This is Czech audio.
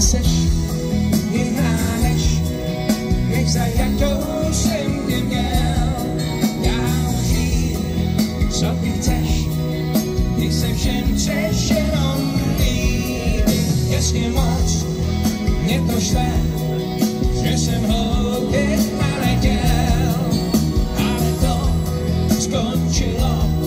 neseš, jiná než, než za jakou jsem tě měl. Já už vím, co ty chceš, ty se všem třeš jenom líbí. Jestli moc mě to šle, že jsem hloupě naletěl, ale to skončilo.